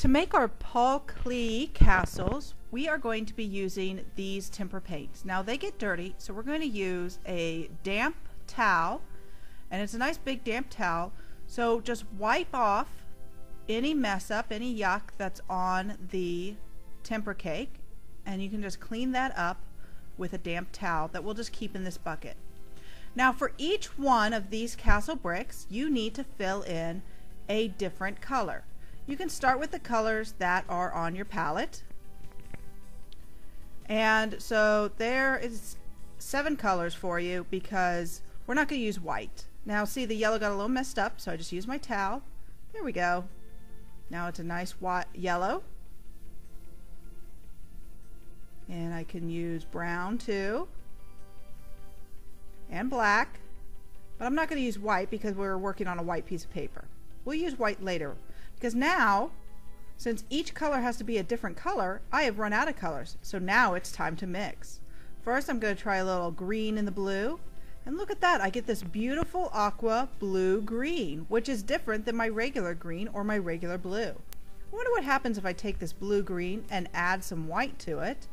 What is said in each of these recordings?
To make our Paul Klee castles, we are going to be using these tempera paints. Now they get dirty, so we're going to use a damp towel, and it's a nice big damp towel. So just wipe off any mess up, any yuck that's on the tempera cake, and you can just clean that up with a damp towel that we'll just keep in this bucket. Now for each one of these castle bricks, you need to fill in a different color. You can start with the colors that are on your palette. And so there is seven colors for you because we're not going to use white. Now see the yellow got a little messed up so I just use my towel. There we go. Now it's a nice white yellow. And I can use brown too. And black. But I'm not going to use white because we're working on a white piece of paper. We'll use white later. Because now, since each color has to be a different color, I have run out of colors. So now it's time to mix. First I'm going to try a little green in the blue. And look at that, I get this beautiful aqua blue green, which is different than my regular green or my regular blue. I wonder what happens if I take this blue green and add some white to it,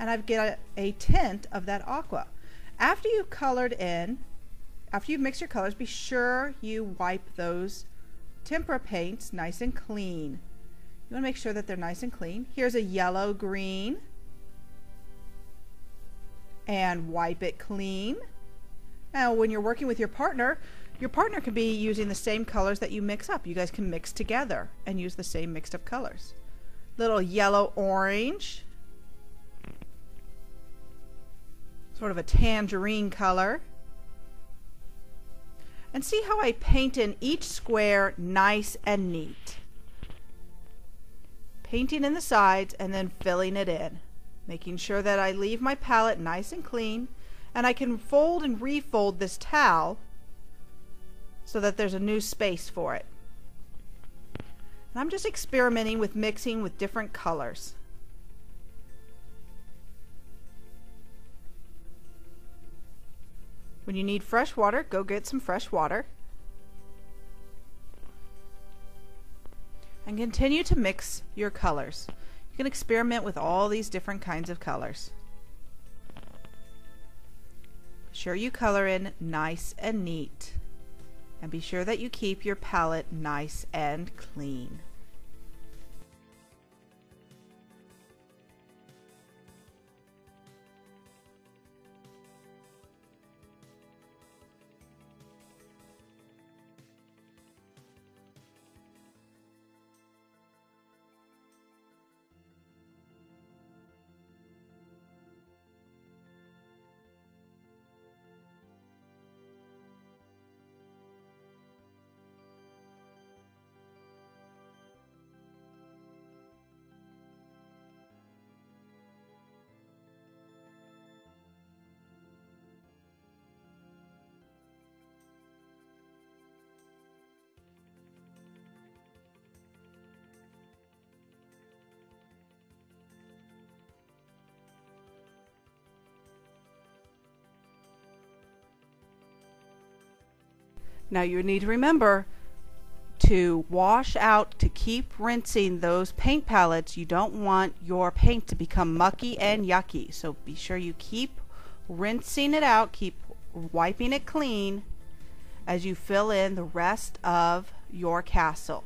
and I get a, a tint of that aqua. After you've colored in, after you've mixed your colors, be sure you wipe those tempera paints nice and clean. You want to make sure that they're nice and clean. Here's a yellow green. And wipe it clean. Now when you're working with your partner, your partner can be using the same colors that you mix up. You guys can mix together and use the same mixed up colors. Little yellow orange. Sort of a tangerine color. And see how I paint in each square nice and neat. Painting in the sides and then filling it in. Making sure that I leave my palette nice and clean. And I can fold and refold this towel so that there's a new space for it. And I'm just experimenting with mixing with different colors. When you need fresh water, go get some fresh water. And continue to mix your colors. You can experiment with all these different kinds of colors. Be sure you color in nice and neat. And be sure that you keep your palette nice and clean. Now you need to remember to wash out, to keep rinsing those paint palettes. You don't want your paint to become mucky and yucky. So be sure you keep rinsing it out, keep wiping it clean as you fill in the rest of your castle.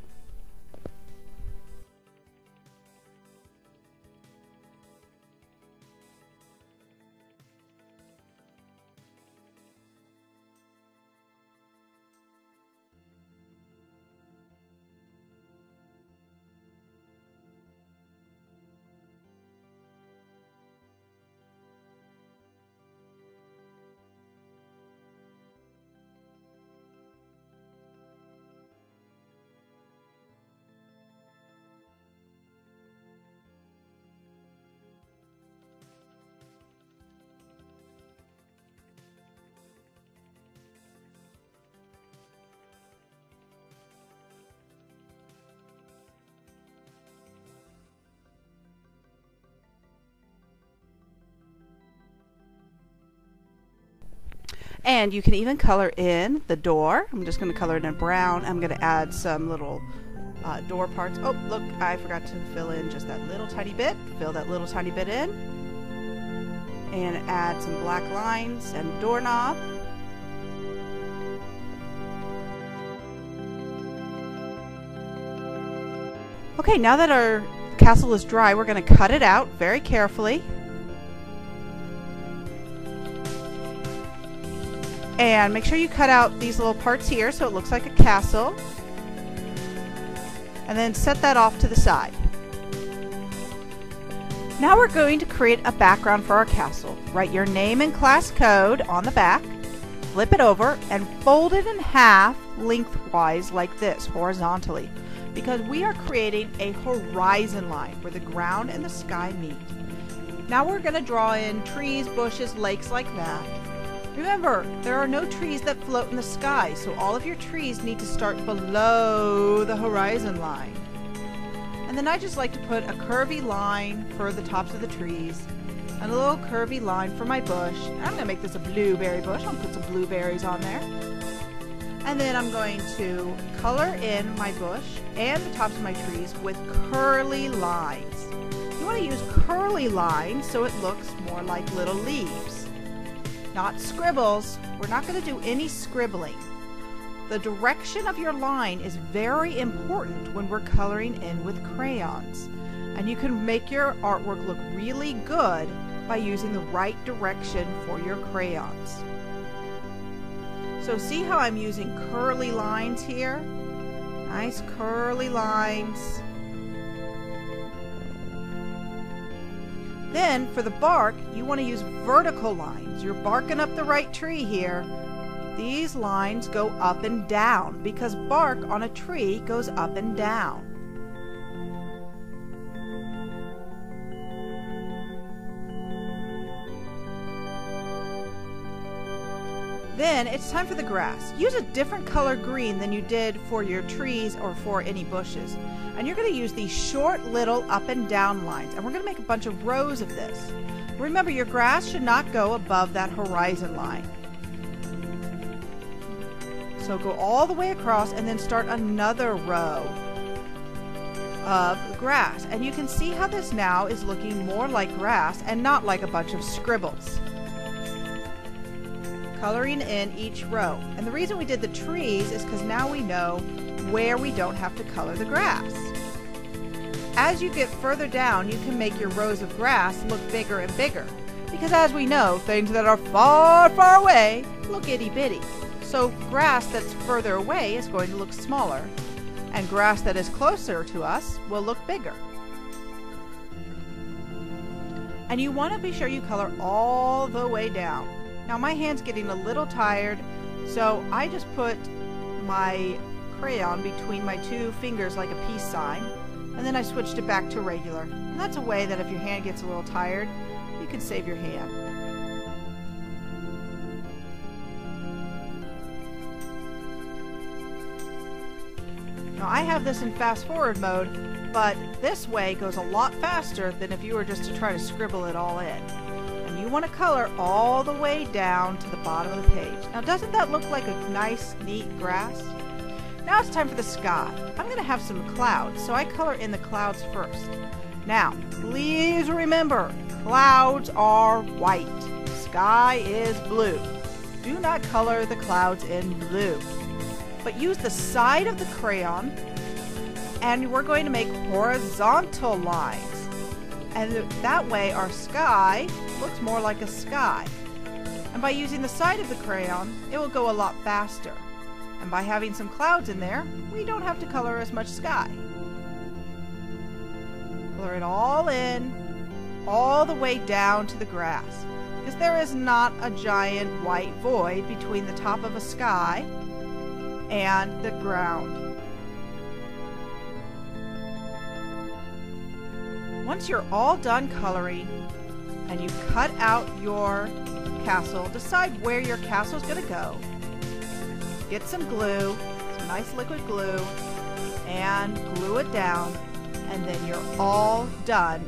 And you can even color in the door. I'm just going to color it in brown. I'm going to add some little uh, door parts. Oh, look, I forgot to fill in just that little tiny bit. Fill that little tiny bit in. And add some black lines and doorknob. Okay, now that our castle is dry, we're going to cut it out very carefully. And make sure you cut out these little parts here so it looks like a castle. And then set that off to the side. Now we're going to create a background for our castle. Write your name and class code on the back, flip it over, and fold it in half lengthwise like this, horizontally, because we are creating a horizon line where the ground and the sky meet. Now we're going to draw in trees, bushes, lakes like that. Remember, there are no trees that float in the sky, so all of your trees need to start below the horizon line. And then I just like to put a curvy line for the tops of the trees, and a little curvy line for my bush. I'm going to make this a blueberry bush. I'll put some blueberries on there. And then I'm going to color in my bush and the tops of my trees with curly lines. You want to use curly lines so it looks more like little leaves not scribbles. We're not going to do any scribbling. The direction of your line is very important when we're coloring in with crayons. And you can make your artwork look really good by using the right direction for your crayons. So see how I'm using curly lines here? Nice curly lines. Then for the bark, you want to use vertical lines. You're barking up the right tree here. These lines go up and down because bark on a tree goes up and down. Then it's time for the grass. Use a different color green than you did for your trees or for any bushes. And you're going to use these short little up and down lines. And we're going to make a bunch of rows of this. Remember, your grass should not go above that horizon line. So go all the way across and then start another row of grass. And you can see how this now is looking more like grass and not like a bunch of scribbles coloring in each row. And the reason we did the trees is because now we know where we don't have to color the grass. As you get further down, you can make your rows of grass look bigger and bigger. Because as we know, things that are far, far away look itty bitty. So grass that's further away is going to look smaller, and grass that is closer to us will look bigger. And you want to be sure you color all the way down. Now my hand's getting a little tired, so I just put my crayon between my two fingers like a peace sign, and then I switched it back to regular. And that's a way that if your hand gets a little tired, you can save your hand. Now I have this in fast forward mode, but this way goes a lot faster than if you were just to try to scribble it all in want to color all the way down to the bottom of the page. Now doesn't that look like a nice, neat grass? Now it's time for the sky. I'm going to have some clouds, so I color in the clouds first. Now, please remember, clouds are white. Sky is blue. Do not color the clouds in blue. But use the side of the crayon and we're going to make horizontal lines. And that way our sky looks more like a sky. And by using the side of the crayon, it will go a lot faster. And by having some clouds in there, we don't have to color as much sky. Color it all in, all the way down to the grass. Because there is not a giant white void between the top of a sky and the ground. Once you're all done coloring and you cut out your castle, decide where your castle is going to go. Get some glue, some nice liquid glue, and glue it down, and then you're all done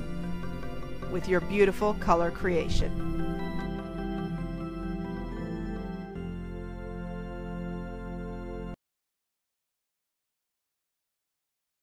with your beautiful color creation.